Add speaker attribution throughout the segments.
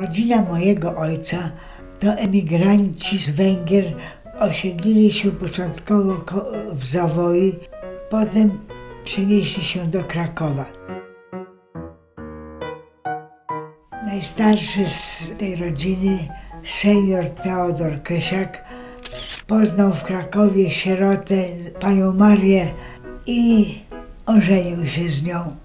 Speaker 1: Rodzina mojego ojca to emigranci z Węgier. Osiedlili się początkowo ko- w Zawoi, potem przenieśli się do Krakowa. Najstarszy z tej rodziny, senior Teodor Kysiak, poznał w Krakowie sierotę, panią Marię i ożenił się z nią.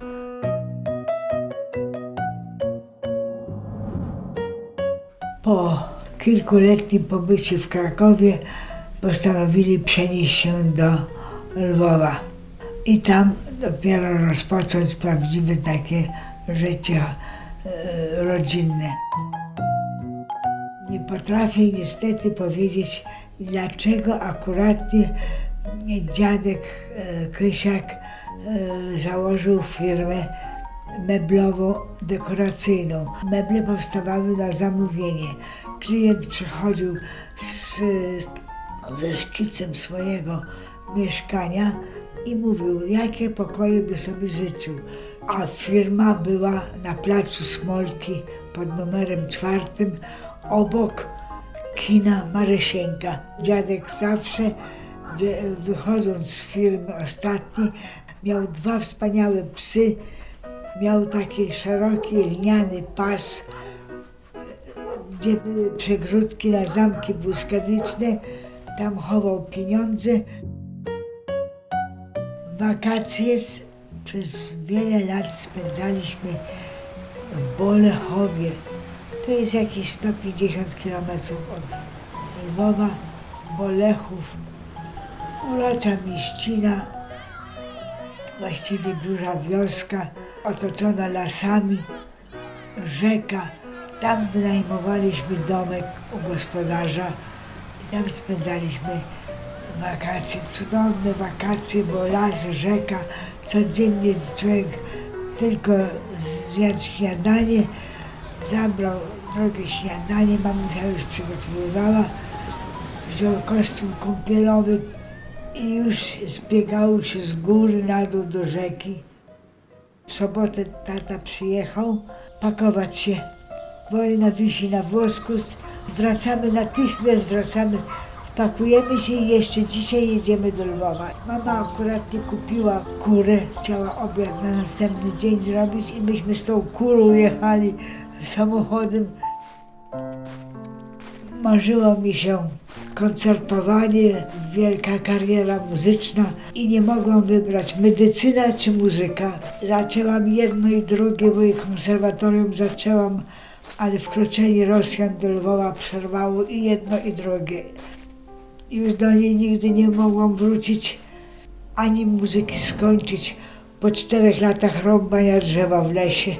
Speaker 1: Po kilkuletnim pobycie w Krakowie postanowili przenieść się do Lwowa i tam dopiero rozpocząć prawdziwe takie życie e, rodzinne. Nie potrafię niestety powiedzieć, dlaczego akuratnie dziadek e, Krysiak e, założył firmę meblowo-dekoracyjną. Meble powstawały na zamówienie. Klient przychodził z, ze szkicem swojego mieszkania i mówił, jakie pokoje by sobie życzył. A firma była na placu Smolki pod numerem czwartym obok kina Marysienka. Dziadek zawsze wy, wychodząc z firmy ostatni miał dwa wspaniałe psy, miał taki szeroki lniany pas, gdzie były przegródki na zamki błyskawiczne, tam chował pieniądze. Wakacje przez wiele lat spędzaliśmy w Bolechowie. To jest jakieś 150 km od Lwowa, Bolechów. Urocza mieścina, właściwie duża wioska, otoczona lasami, rzeka. Tam wynajmowaliśmy domek u gospodarza i tam spędzaliśmy wakacje. Cudowne wakacje, bo las, rzeka, codziennie człowiek tylko zjadł śniadanie, zabrał drogie śniadanie, mamusia już przygotowywała, wziął kostium kąpielowy i już zbiegał się z góry na dół do rzeki. W sobotę tata przyjechał pakować się. Wojna wisi na włosku, wracamy natychmiast, wracamy, pakujemy się i jeszcze dzisiaj jedziemy do Lwowa. Mama akurat nie kupiła kurę, chciała obiad na następny dzień zrobić i myśmy z tą kurą jechali samochodem. Marzyło mi się koncertowanie, wielka kariera muzyczna i nie mogłam wybrać medycyna czy muzyka. Zaczęłam jedno i drugie, bo i konserwatorium zaczęłam, ale wkroczenie Rosjan do Lwowa przerwało i jedno i drugie. Już do niej nigdy nie mogłam wrócić, ani muzyki skończyć po czterech latach rąbania drzewa w lesie.